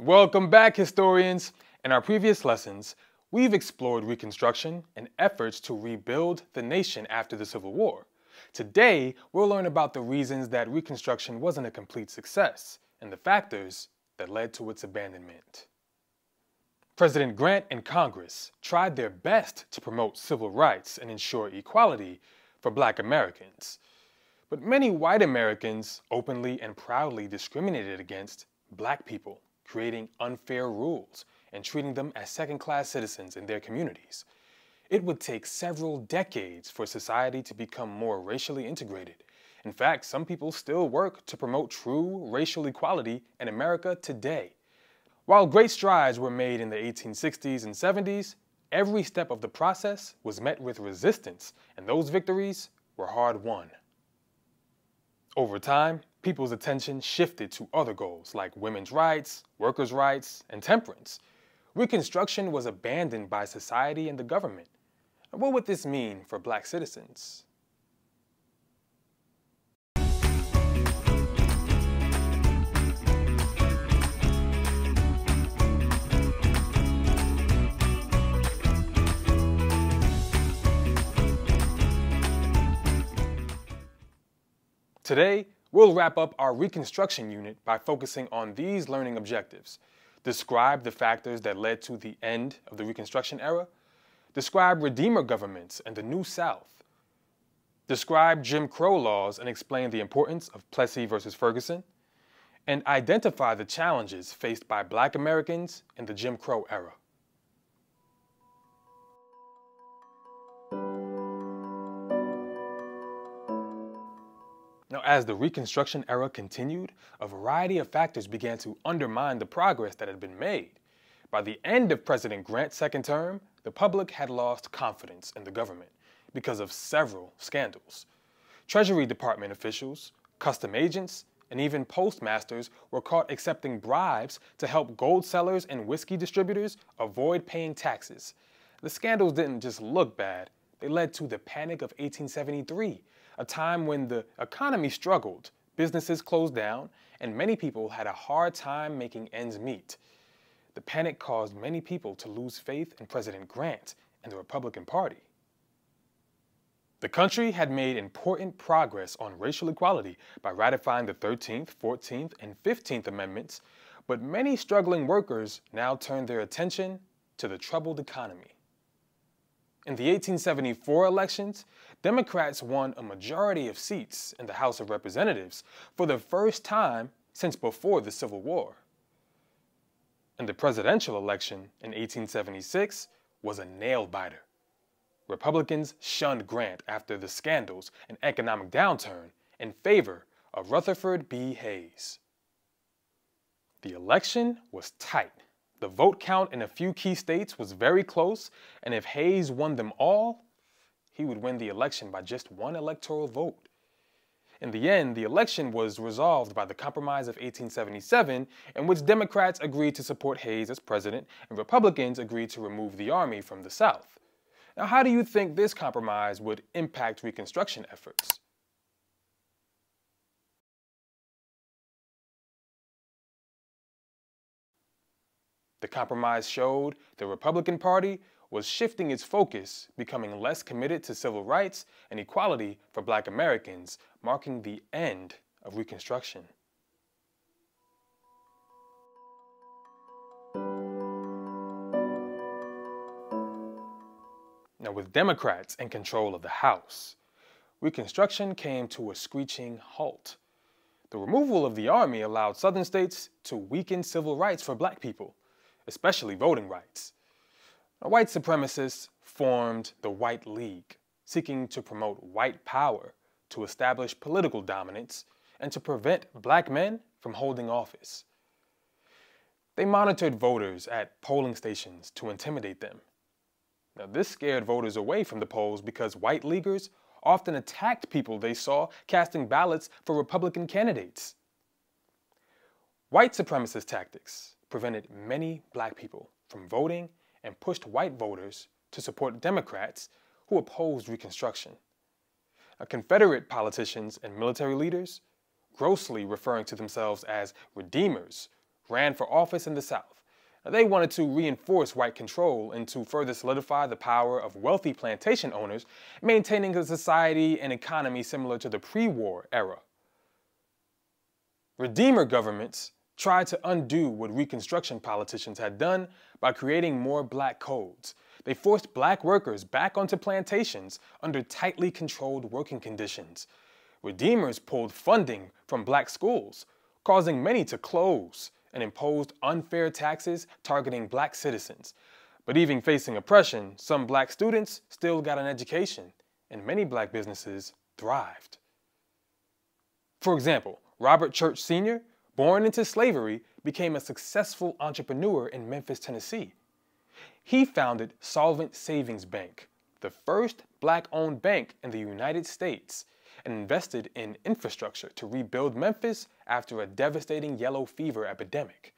Welcome back, historians. In our previous lessons, we've explored Reconstruction and efforts to rebuild the nation after the Civil War. Today, we'll learn about the reasons that Reconstruction wasn't a complete success and the factors that led to its abandonment. President Grant and Congress tried their best to promote civil rights and ensure equality for black Americans. But many white Americans openly and proudly discriminated against black people creating unfair rules and treating them as second class citizens in their communities. It would take several decades for society to become more racially integrated. In fact, some people still work to promote true racial equality in America today. While great strides were made in the 1860s and 70s, every step of the process was met with resistance, and those victories were hard won. Over time, people's attention shifted to other goals like women's rights, workers' rights, and temperance. Reconstruction was abandoned by society and the government. What would this mean for black citizens? Today, we'll wrap up our Reconstruction unit by focusing on these learning objectives. Describe the factors that led to the end of the Reconstruction era. Describe Redeemer governments and the New South. Describe Jim Crow laws and explain the importance of Plessy versus Ferguson. And identify the challenges faced by black Americans in the Jim Crow era. Now, as the Reconstruction era continued, a variety of factors began to undermine the progress that had been made. By the end of President Grant's second term, the public had lost confidence in the government because of several scandals. Treasury Department officials, custom agents, and even postmasters were caught accepting bribes to help gold sellers and whiskey distributors avoid paying taxes. The scandals didn't just look bad, they led to the Panic of 1873, a time when the economy struggled, businesses closed down, and many people had a hard time making ends meet. The panic caused many people to lose faith in President Grant and the Republican Party. The country had made important progress on racial equality by ratifying the 13th, 14th, and 15th Amendments, but many struggling workers now turned their attention to the troubled economy. In the 1874 elections, Democrats won a majority of seats in the House of Representatives for the first time since before the Civil War. And the presidential election in 1876 was a nail biter. Republicans shunned Grant after the scandals and economic downturn in favor of Rutherford B. Hayes. The election was tight. The vote count in a few key states was very close, and if Hayes won them all, he would win the election by just one electoral vote. In the end, the election was resolved by the Compromise of 1877, in which Democrats agreed to support Hayes as president and Republicans agreed to remove the Army from the South. Now, how do you think this compromise would impact Reconstruction efforts? The compromise showed the Republican Party was shifting its focus, becoming less committed to civil rights and equality for black Americans, marking the end of Reconstruction. Now, with Democrats in control of the House, Reconstruction came to a screeching halt. The removal of the Army allowed Southern states to weaken civil rights for black people especially voting rights. White supremacists formed the White League, seeking to promote white power, to establish political dominance, and to prevent black men from holding office. They monitored voters at polling stations to intimidate them. Now, this scared voters away from the polls because white leaguers often attacked people they saw casting ballots for Republican candidates. White supremacist tactics prevented many black people from voting and pushed white voters to support Democrats who opposed Reconstruction. Now, Confederate politicians and military leaders, grossly referring to themselves as redeemers, ran for office in the South. They wanted to reinforce white control and to further solidify the power of wealthy plantation owners, maintaining a society and economy similar to the pre-war era. Redeemer governments tried to undo what Reconstruction politicians had done by creating more black codes. They forced black workers back onto plantations under tightly controlled working conditions. Redeemers pulled funding from black schools, causing many to close, and imposed unfair taxes targeting black citizens. But even facing oppression, some black students still got an education, and many black businesses thrived. For example, Robert Church Sr born into slavery, became a successful entrepreneur in Memphis, Tennessee. He founded Solvent Savings Bank, the first black-owned bank in the United States, and invested in infrastructure to rebuild Memphis after a devastating yellow fever epidemic.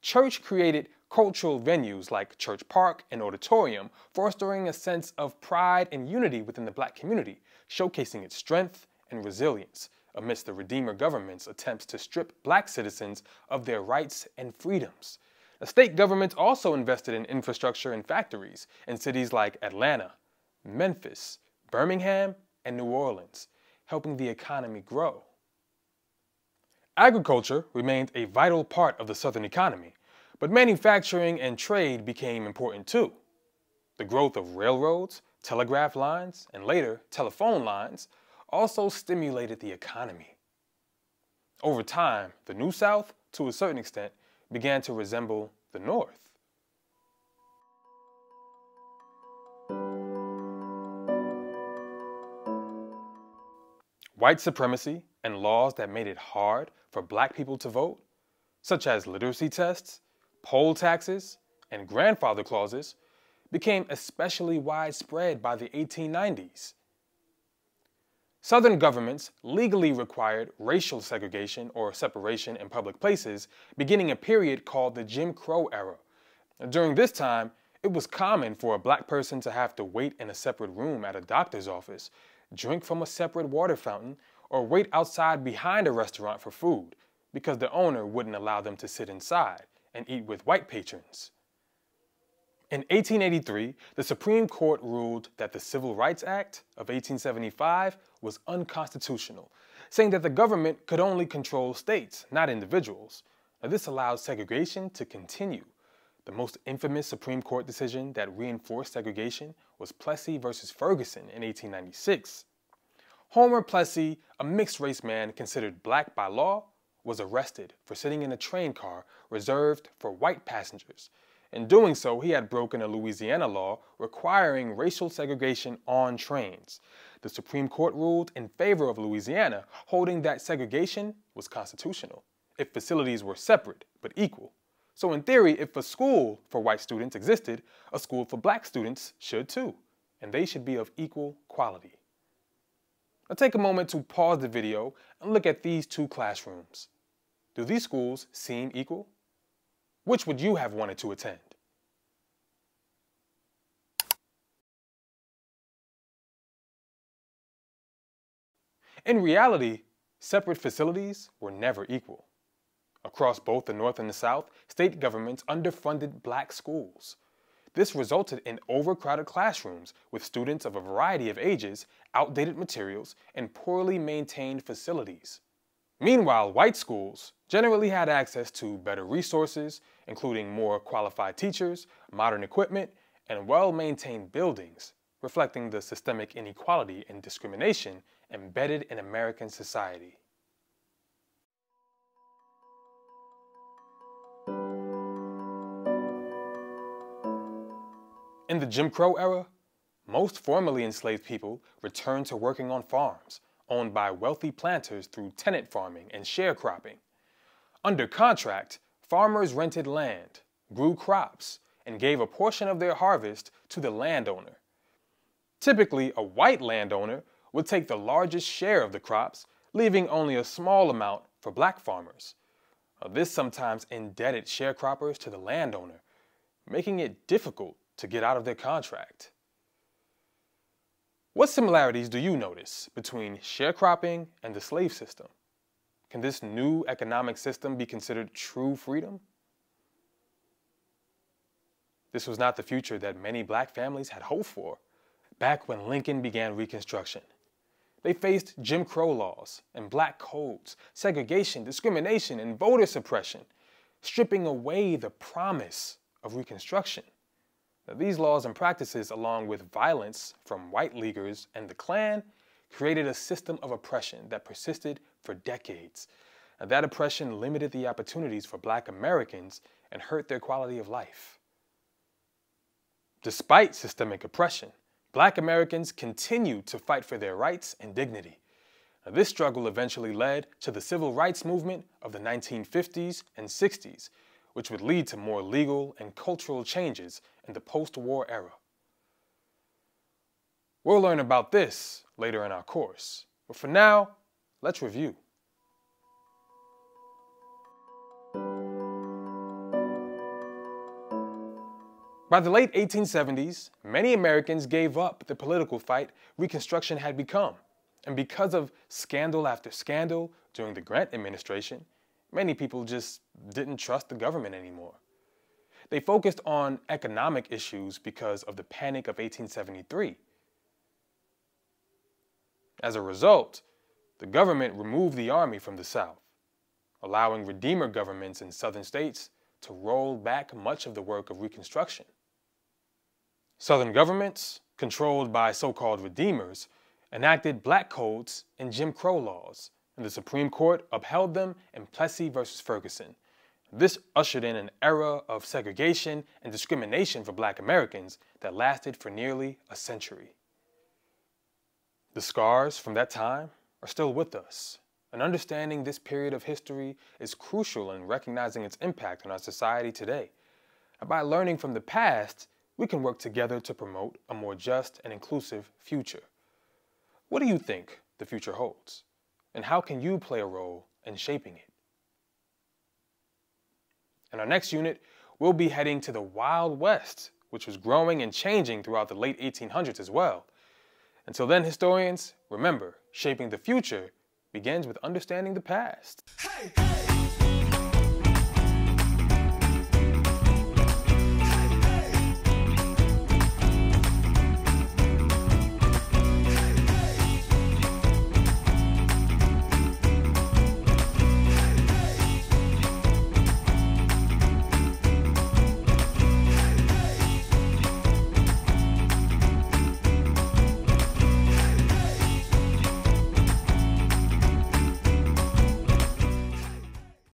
Church created cultural venues like Church Park and Auditorium, fostering a sense of pride and unity within the black community, showcasing its strength and resilience amidst the Redeemer government's attempts to strip black citizens of their rights and freedoms. The state government also invested in infrastructure and factories in cities like Atlanta, Memphis, Birmingham, and New Orleans, helping the economy grow. Agriculture remained a vital part of the Southern economy, but manufacturing and trade became important too. The growth of railroads, telegraph lines, and later telephone lines also stimulated the economy. Over time, the New South, to a certain extent, began to resemble the North. White supremacy and laws that made it hard for black people to vote, such as literacy tests, poll taxes, and grandfather clauses, became especially widespread by the 1890s. Southern governments legally required racial segregation or separation in public places, beginning a period called the Jim Crow era. During this time, it was common for a black person to have to wait in a separate room at a doctor's office, drink from a separate water fountain, or wait outside behind a restaurant for food because the owner wouldn't allow them to sit inside and eat with white patrons. In 1883, the Supreme Court ruled that the Civil Rights Act of 1875 was unconstitutional, saying that the government could only control states, not individuals. Now, this allowed segregation to continue. The most infamous Supreme Court decision that reinforced segregation was Plessy versus Ferguson in 1896. Homer Plessy, a mixed-race man considered black by law, was arrested for sitting in a train car reserved for white passengers in doing so, he had broken a Louisiana law requiring racial segregation on trains. The Supreme Court ruled in favor of Louisiana, holding that segregation was constitutional if facilities were separate but equal. So in theory, if a school for white students existed, a school for black students should too, and they should be of equal quality. Now take a moment to pause the video and look at these two classrooms. Do these schools seem equal? Which would you have wanted to attend? In reality, separate facilities were never equal. Across both the North and the South, state governments underfunded black schools. This resulted in overcrowded classrooms with students of a variety of ages, outdated materials, and poorly maintained facilities. Meanwhile, white schools generally had access to better resources, including more qualified teachers, modern equipment, and well-maintained buildings, reflecting the systemic inequality and discrimination embedded in American society. In the Jim Crow era, most formerly enslaved people returned to working on farms, owned by wealthy planters through tenant farming and sharecropping. Under contract, farmers rented land, grew crops, and gave a portion of their harvest to the landowner. Typically, a white landowner would take the largest share of the crops, leaving only a small amount for black farmers. Uh, this sometimes indebted sharecroppers to the landowner, making it difficult to get out of their contract. What similarities do you notice between sharecropping and the slave system? Can this new economic system be considered true freedom? This was not the future that many black families had hoped for back when Lincoln began Reconstruction. They faced Jim Crow laws and black codes, segregation, discrimination, and voter suppression, stripping away the promise of Reconstruction. Now, these laws and practices, along with violence from white leaguers and the Klan, created a system of oppression that persisted for decades. And that oppression limited the opportunities for black Americans and hurt their quality of life. Despite systemic oppression, black Americans continued to fight for their rights and dignity. Now, this struggle eventually led to the civil rights movement of the 1950s and 60s, which would lead to more legal and cultural changes in the post-war era. We'll learn about this later in our course, but for now, let's review. By the late 1870s, many Americans gave up the political fight Reconstruction had become. And because of scandal after scandal during the Grant administration, many people just didn't trust the government anymore. They focused on economic issues because of the Panic of 1873. As a result, the government removed the army from the South, allowing Redeemer governments in southern states to roll back much of the work of Reconstruction. Southern governments, controlled by so-called Redeemers, enacted black codes and Jim Crow laws, and the Supreme Court upheld them in Plessy v. Ferguson. This ushered in an era of segregation and discrimination for black Americans that lasted for nearly a century. The scars from that time are still with us, and understanding this period of history is crucial in recognizing its impact on our society today. And by learning from the past, we can work together to promote a more just and inclusive future. What do you think the future holds? And how can you play a role in shaping it? In our next unit, we'll be heading to the Wild West, which was growing and changing throughout the late 1800s as well. Until then, historians, remember, shaping the future begins with understanding the past. Hey, hey.